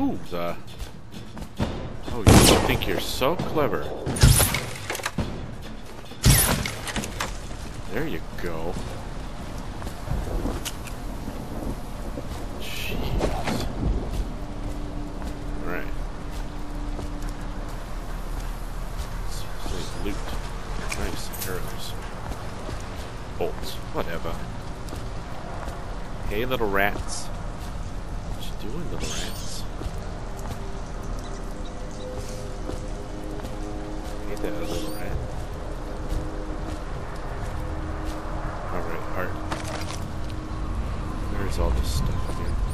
The? Uh. Oh, you think you're so clever. There you go. Jeez. Alright. Loot. Nice arrows. Bolts. Whatever. Hey, little rats. Alright, art. Where's all this stuff here?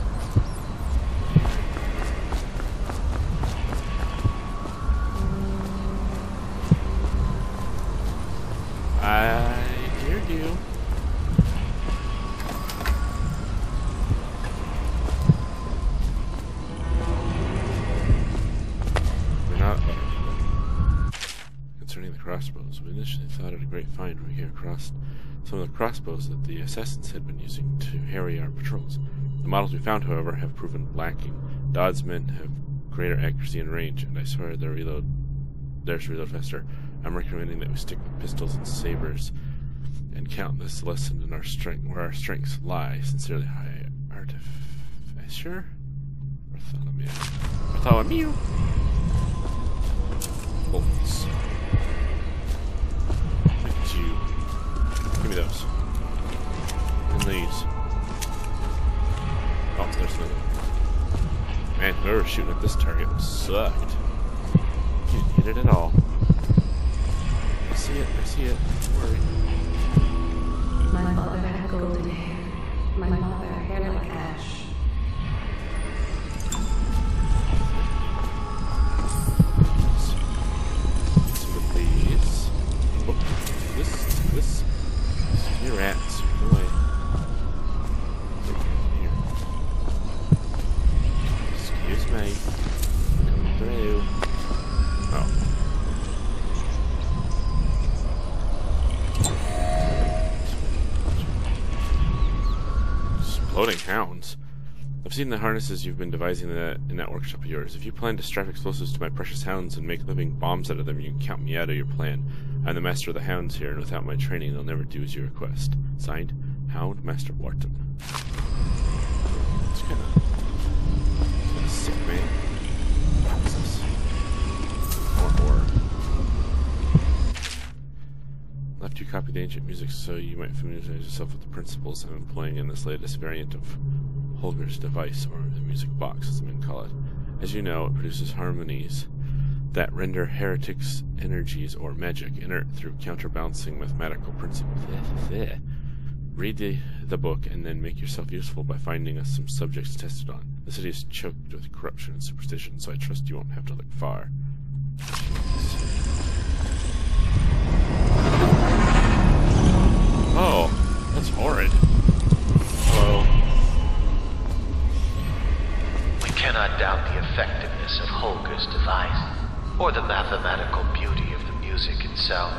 Thought it a great find when we came across some of the crossbows that the assassins had been using to harry our patrols. The models we found, however, have proven lacking. Dodd's men have greater accuracy and range, and I swear their reload theirs reload faster. I'm recommending that we stick with pistols and sabers and count this lesson in our strength where our strengths lie. Sincerely, high artificer Bartholomew. Bartholomew. Bolts. You. Give me those. And these. Oh, there's another. one. Man, whoever shooting at this target sucked. Didn't hit it at all. I see it, I see it. Don't worry. Exploding hounds. I've seen the harnesses you've been devising in that, in that workshop of yours. If you plan to strap explosives to my precious hounds and make living bombs out of them, you can count me out of your plan. I'm the master of the hounds here, and without my training, they'll never do as you request. Signed, Hound Master Wharton. It's kinda... kinda sick, man. More horror. Left you copy the ancient music so you might familiarize yourself with the principles I'm employing in this latest variant of Holger's device, or the music box as men call it. As you know, it produces harmonies that render heretics' energies or magic inert through counterbalancing mathematical principles. Read the, the book and then make yourself useful by finding us some subjects to test it on. The city is choked with corruption and superstition, so I trust you won't have to look far. Horrid. Hello. We cannot doubt the effectiveness of Holger's device, or the mathematical beauty of the music itself.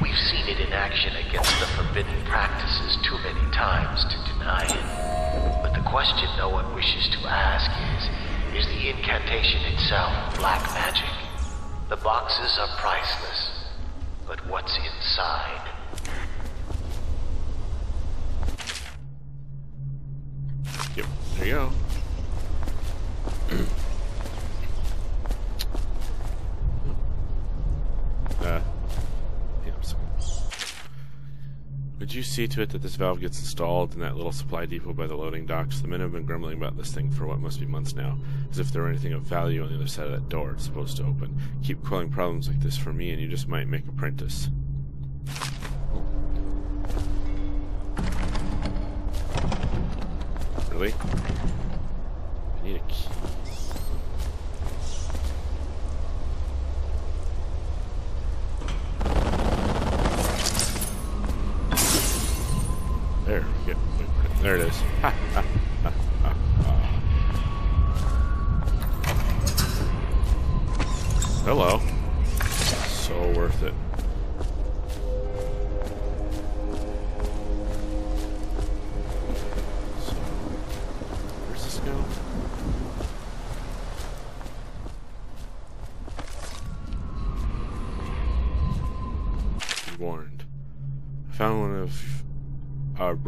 We've seen it in action against the forbidden practices too many times to deny it. But the question no one wishes to ask is, is the incantation itself black magic? The boxes are priceless, but what's inside? Yep, there you go. uh. Would you see to it that this valve gets installed in that little supply depot by the loading docks? The men have been grumbling about this thing for what must be months now, as if there were anything of value on the other side of that door it's supposed to open. Keep quelling problems like this for me, and you just might make apprentice. Really? I need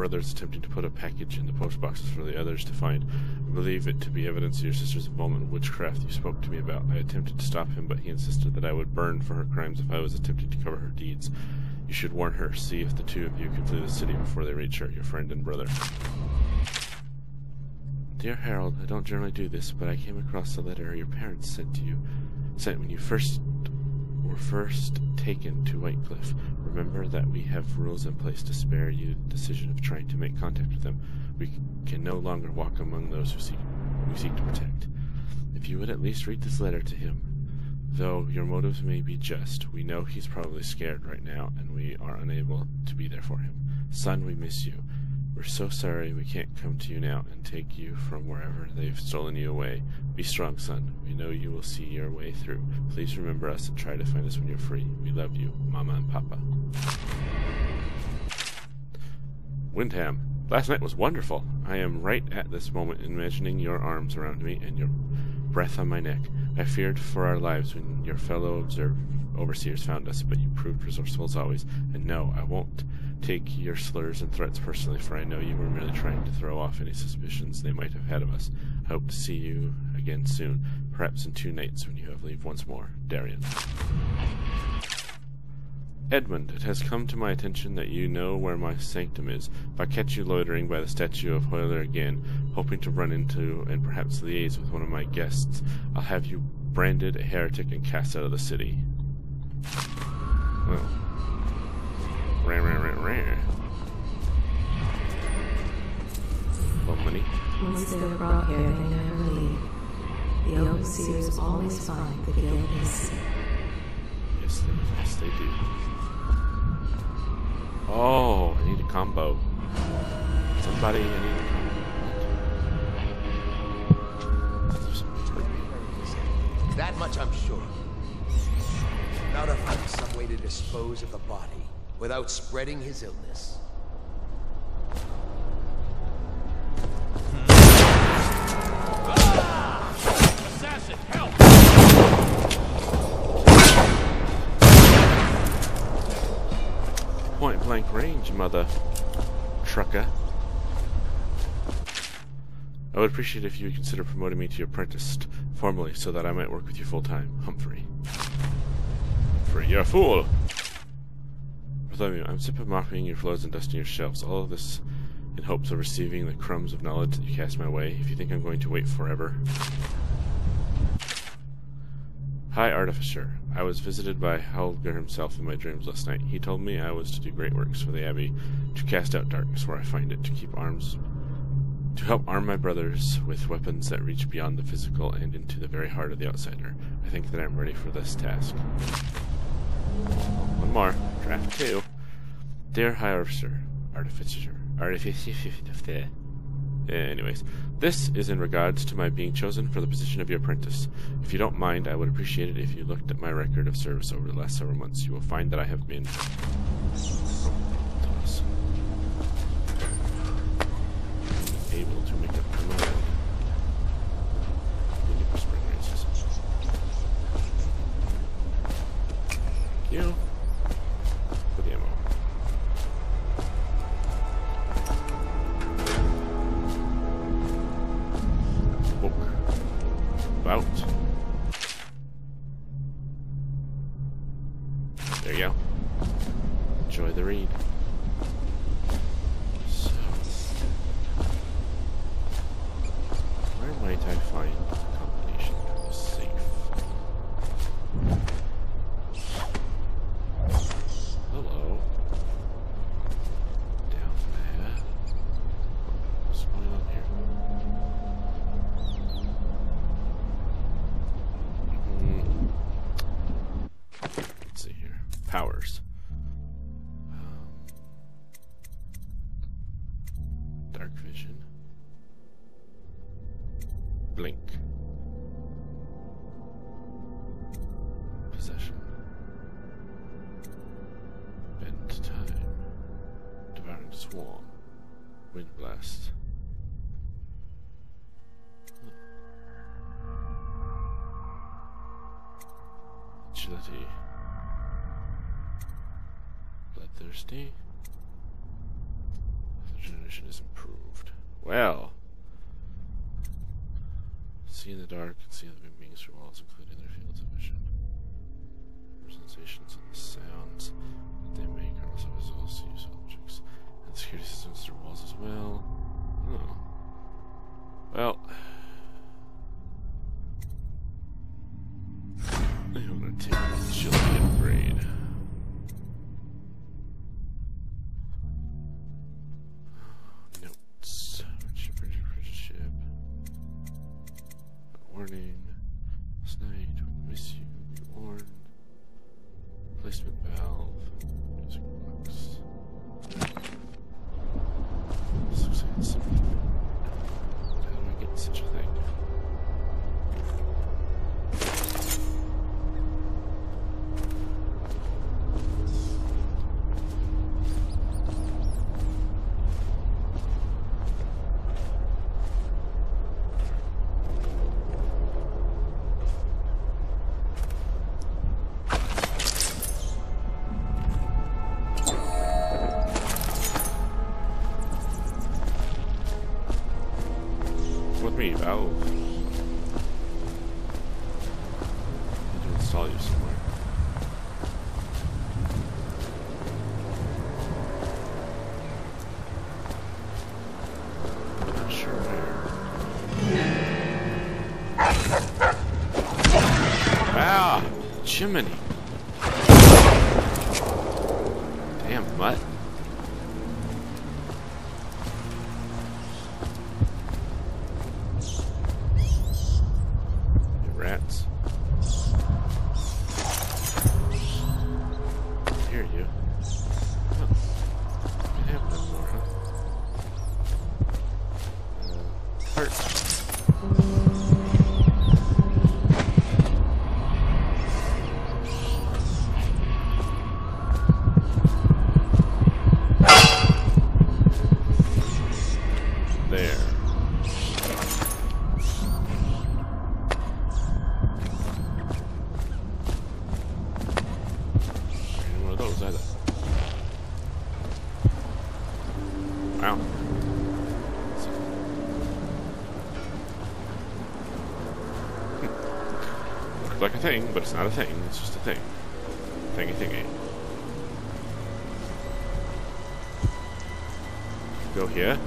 brothers attempting to put a package in the post boxes for the others to find. I believe it to be evidence of your sister's involvement in witchcraft you spoke to me about. I attempted to stop him, but he insisted that I would burn for her crimes if I was attempting to cover her deeds. You should warn her. See if the two of you can flee the city before they reach her, your friend and brother. Dear Harold, I don't generally do this, but I came across a letter your parents sent to you, sent when you first first taken to Whitecliff. Remember that we have rules in place to spare you the decision of trying to make contact with them. We can no longer walk among those who seek we seek to protect. If you would at least read this letter to him, though your motives may be just, we know he's probably scared right now, and we are unable to be there for him. Son, we miss you. We're so sorry we can't come to you now and take you from wherever they've stolen you away. Be strong, son. We know you will see your way through. Please remember us and try to find us when you're free. We love you, Mama and Papa. Windham, last night was wonderful. I am right at this moment imagining your arms around me and your breath on my neck. I feared for our lives when your fellow observe, overseers found us, but you proved resourceful as always. And no, I won't take your slurs and threats personally, for I know you were merely trying to throw off any suspicions they might have had of us. I hope to see you again soon, perhaps in two nights when you have leave once more. Darian. Edmund, it has come to my attention that you know where my sanctum is. If I catch you loitering by the statue of Holger again, hoping to run into and perhaps liaise with one of my guests, I'll have you branded a heretic and cast out of the city. Well, rah, rah, rah, rah. Well, money. Once they're brought here, they never leave. The overseers always find the guiltless. Yes, they, yes, they do. Oh, I need a combo. Somebody, I need a combo. Somebody's hurt me. That much I'm sure. Now to find some way to dispose of the body without spreading his illness. Point blank range, mother trucker. I would appreciate if you would consider promoting me to apprentice formally so that I might work with you full time. Humphrey. Humphrey, you're a fool! I'm sick of mopping your floors and dusting your shelves. All of this in hopes of receiving the crumbs of knowledge that you cast my way. If you think I'm going to wait forever. Hi, Artificer. I was visited by Holger himself in my dreams last night. He told me I was to do great works for the Abbey, to cast out darkness where I find it, to keep arms to help arm my brothers with weapons that reach beyond the physical and into the very heart of the outsider. I think that I'm ready for this task. One more. Draft two. Dear High Officer, Artificer, Artificer, eh, Anyways, this is in regards to my being chosen for the position of your apprentice. If you don't mind, I would appreciate it if you looked at my record of service over the last several months. You will find that I have been able to make. Thank you. There you go. Enjoy the read. So, where might I find Possession. Where. Ah! Chimney! Damn mutt. Thing, but it's not a thing. It's just a thing. Thingy thingy. Go here.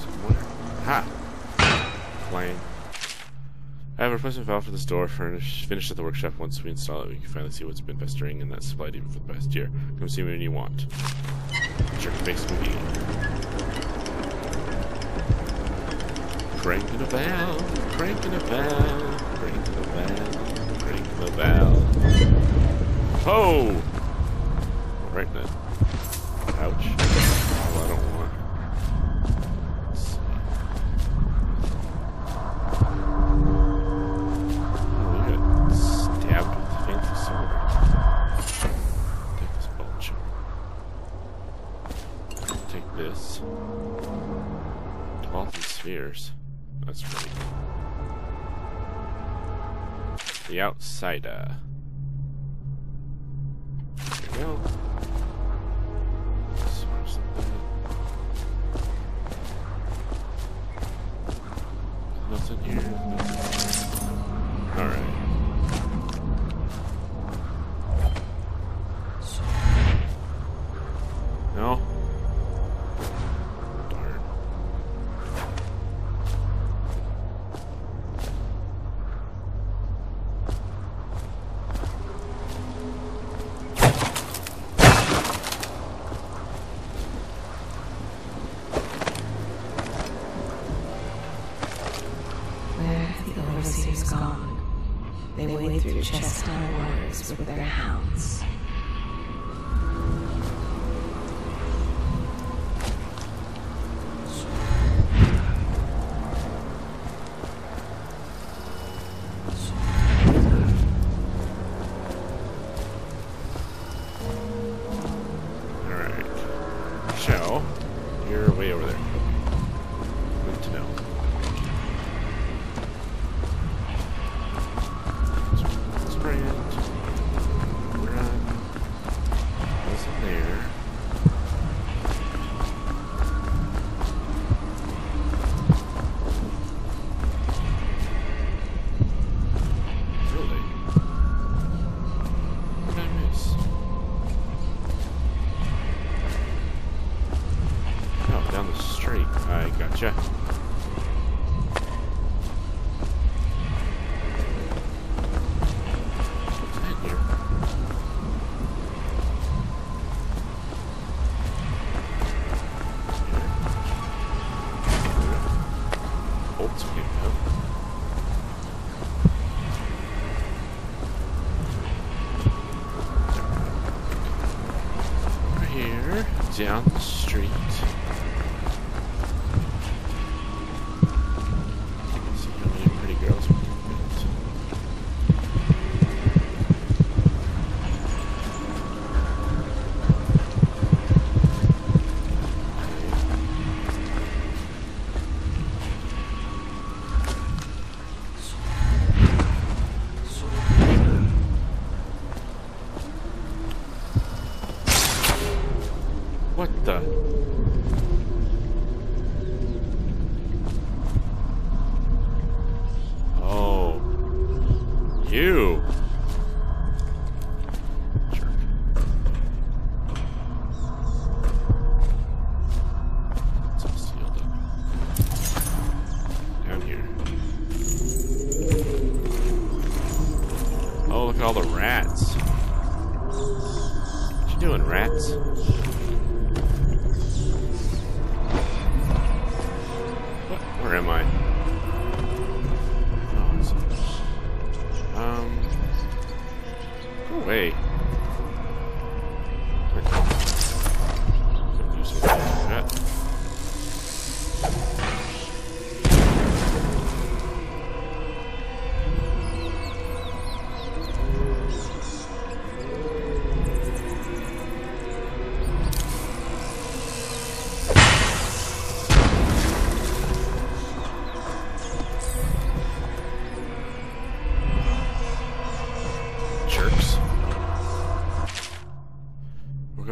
Somewhere. Ha! Plane. I have a replacement valve for this door furnished, finished at the workshop. Once we install it, we can finally see what's been festering in that supply even for the past year. Come see me when you want. Jerk face movie. Cranking a valve, cranking a valve, cranking a valve, a valve. Oh! Right in the ouch. Oh, I don't want. Oh, stabbed with a fancy sword. Take this charm. Take this. And spheres. That's pretty cool. The outsider. Chestnut woods with their hounds.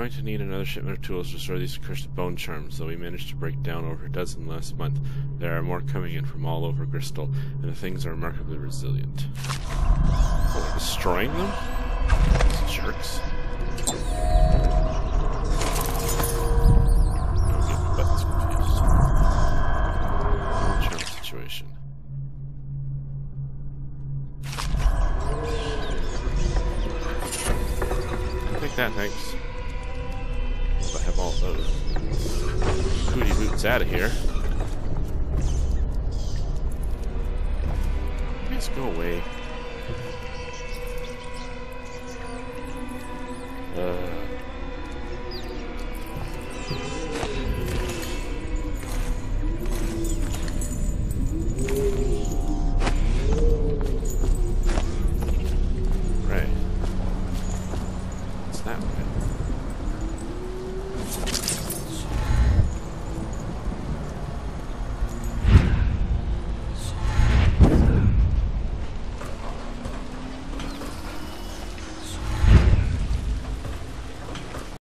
Going to need another shipment of tools to restore these cursed bone charms, though we managed to break down over a dozen last month. There are more coming in from all over Bristol, and the things are remarkably resilient. Oh, destroying them? These jerks. Out of here. Let's go away.